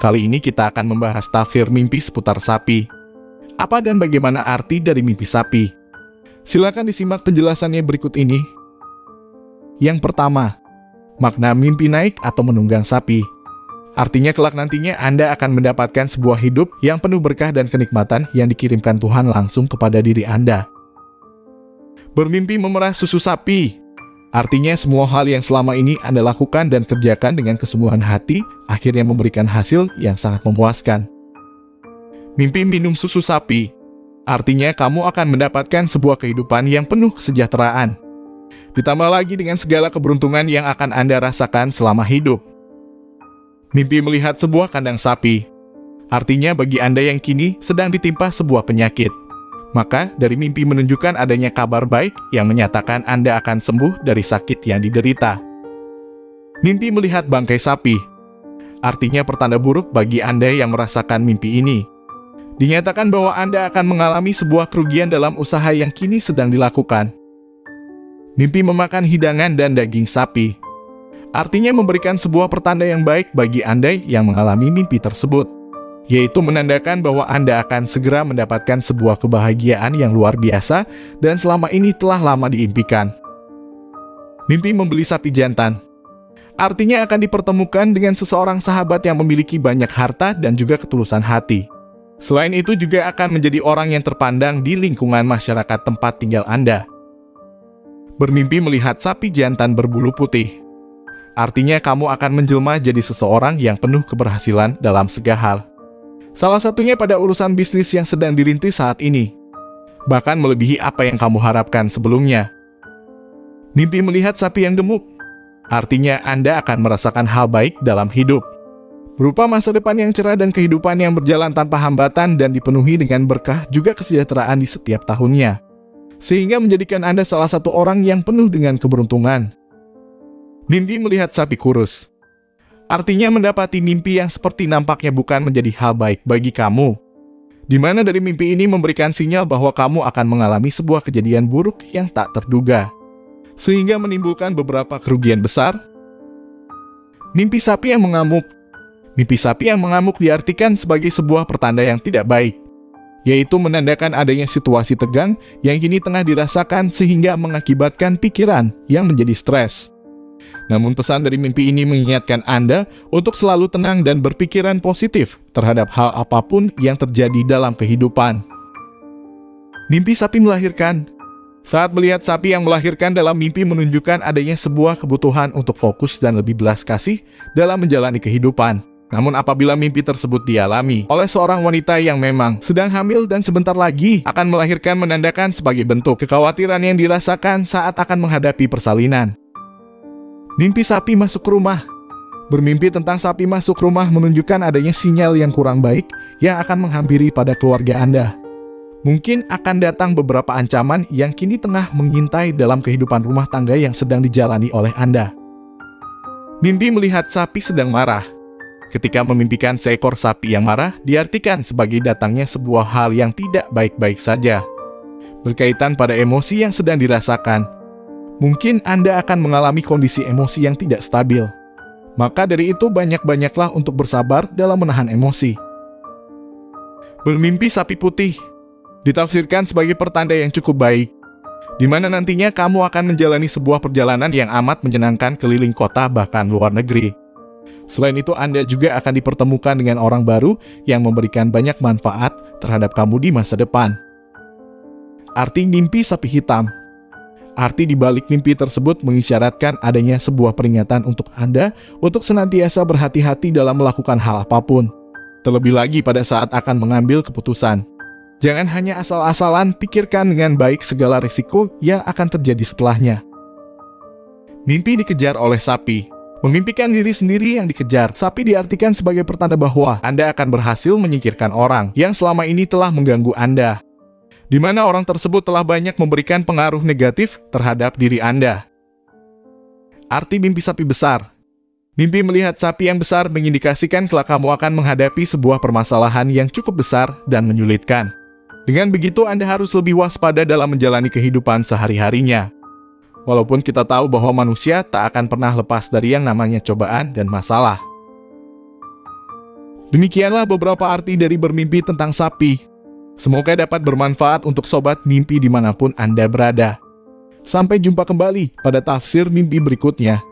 Kali ini kita akan membahas tafsir mimpi seputar sapi. Apa dan bagaimana arti dari mimpi sapi? Silakan disimak penjelasannya berikut ini. Yang pertama, makna mimpi naik atau menunggang sapi. Artinya kelak nantinya Anda akan mendapatkan sebuah hidup yang penuh berkah dan kenikmatan yang dikirimkan Tuhan langsung kepada diri Anda. Bermimpi memerah susu sapi. Artinya semua hal yang selama ini Anda lakukan dan kerjakan dengan kesungguhan hati akhirnya memberikan hasil yang sangat memuaskan. Mimpi minum susu sapi. Artinya kamu akan mendapatkan sebuah kehidupan yang penuh kesejahteraan. Ditambah lagi dengan segala keberuntungan yang akan Anda rasakan selama hidup. Mimpi melihat sebuah kandang sapi. Artinya bagi Anda yang kini sedang ditimpa sebuah penyakit. Maka dari mimpi menunjukkan adanya kabar baik yang menyatakan Anda akan sembuh dari sakit yang diderita. Mimpi melihat bangkai sapi. Artinya pertanda buruk bagi Anda yang merasakan mimpi ini. Dinyatakan bahwa Anda akan mengalami sebuah kerugian dalam usaha yang kini sedang dilakukan. Mimpi memakan hidangan dan daging sapi. Artinya memberikan sebuah pertanda yang baik bagi Anda yang mengalami mimpi tersebut yaitu menandakan bahwa Anda akan segera mendapatkan sebuah kebahagiaan yang luar biasa dan selama ini telah lama diimpikan. Mimpi membeli sapi jantan artinya akan dipertemukan dengan seseorang sahabat yang memiliki banyak harta dan juga ketulusan hati. Selain itu juga akan menjadi orang yang terpandang di lingkungan masyarakat tempat tinggal Anda. Bermimpi melihat sapi jantan berbulu putih. Artinya kamu akan menjelma jadi seseorang yang penuh keberhasilan dalam segala hal. Salah satunya pada urusan bisnis yang sedang dirintis saat ini. Bahkan melebihi apa yang kamu harapkan sebelumnya. Mimpi melihat sapi yang gemuk. Artinya Anda akan merasakan hal baik dalam hidup. Berupa masa depan yang cerah dan kehidupan yang berjalan tanpa hambatan dan dipenuhi dengan berkah juga kesejahteraan di setiap tahunnya. Sehingga menjadikan Anda salah satu orang yang penuh dengan keberuntungan. Mimpi melihat sapi kurus. Artinya mendapati mimpi yang seperti nampaknya bukan menjadi hal baik bagi kamu. Di mana dari mimpi ini memberikan sinyal bahwa kamu akan mengalami sebuah kejadian buruk yang tak terduga. Sehingga menimbulkan beberapa kerugian besar. Mimpi sapi yang mengamuk Mimpi sapi yang mengamuk diartikan sebagai sebuah pertanda yang tidak baik, yaitu menandakan adanya situasi tegang yang kini tengah dirasakan sehingga mengakibatkan pikiran yang menjadi stres. Namun pesan dari mimpi ini mengingatkan Anda untuk selalu tenang dan berpikiran positif terhadap hal apa pun yang terjadi dalam kehidupan. Mimpi sapi melahirkan Saat melihat sapi yang melahirkan dalam mimpi menunjukkan adanya sebuah kebutuhan untuk fokus dan lebih belas kasih dalam menjalani kehidupan. Namun apabila mimpi tersebut dialami oleh seorang wanita yang memang sedang hamil dan sebentar lagi akan melahirkan menandakan sebagai bentuk kekhawatiran yang dirasakan saat akan menghadapi persalinan. Mimpi sapi masuk rumah. Bermimpi tentang sapi masuk rumah menunjukkan adanya sinyal yang kurang baik yang akan menghampiri pada keluarga Anda. Mungkin akan datang beberapa ancaman yang kini tengah mengintai dalam kehidupan rumah tangga yang sedang dijalani oleh Anda. Mimpi melihat sapi sedang marah. Ketika memimpikan seekor sapi yang marah, diartikan sebagai datangnya sebuah hal yang tidak baik-baik saja. Berkaitan pada emosi yang sedang dirasakan, mungkin Anda akan mengalami kondisi emosi yang tidak stabil. Maka dari itu banyak-banyaklah untuk bersabar dalam menahan emosi. Bermimpi sapi putih ditafsirkan sebagai pertanda yang cukup baik, di mana nantinya kamu akan menjalani sebuah perjalanan yang amat menyenangkan keliling kota bahkan luar negeri. Selain itu, Anda juga akan dipertemukan dengan orang baru yang memberikan banyak manfaat terhadap kamu di masa depan. Arti mimpi sapi hitam Arti di balik mimpi tersebut mengisyaratkan adanya sebuah peringatan untuk Anda untuk senantiasa berhati-hati dalam melakukan hal apa pun. Terlebih lagi pada saat akan mengambil keputusan. Jangan hanya asal-asalan pikirkan dengan baik segala risiko yang akan terjadi setelahnya. Mimpi dikejar oleh sapi. Memimpikan diri sendiri yang dikejar, sapi diartikan sebagai pertanda bahwa Anda akan berhasil menyingkirkan orang yang selama ini telah mengganggu Anda di mana orang tersebut telah banyak memberikan pengaruh negatif terhadap diri Anda. Arti mimpi sapi besar Mimpi melihat sapi yang besar mengindikasikan kelak kamu akan menghadapi sebuah permasalahan yang cukup besar dan menyulitkan. Dengan begitu, Anda harus lebih waspada dalam menjalani kehidupan sehari-harinya. Walaupun kita tahu bahwa manusia tak akan pernah lepas dari yang namanya cobaan dan masalah. Demikianlah beberapa arti dari bermimpi tentang sapi. Semoga dapat bermanfaat untuk sobat mimpi di mana pun Anda berada. Sampai jumpa kembali pada tafsir mimpi berikutnya.